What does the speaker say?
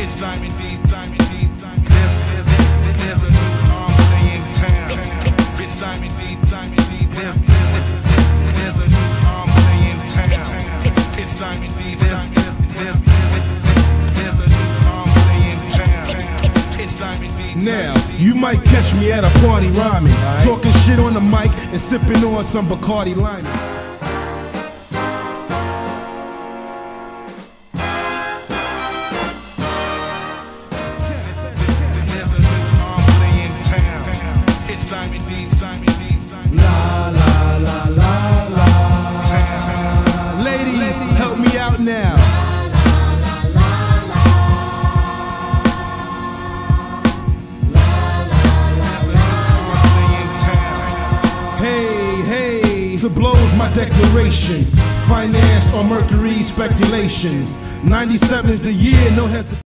It's Diamond D, Diamond D, Diamond D. There- there- There's a new harmony in town. It's Diamond D, Diamond D. There- there- There's a new harmony in town. It's Diamond D, Diamond D. There- there- There's a new harmony in town. It's Diamond D. Now, you might catch me at a party rhyming, talking shit on the mic and sipping on some Bacardi Lime. La la la la la. Ladies, help me out now. Hey, hey, to blows my declaration. Financed on Mercury speculations. 97's the year, no hesitation.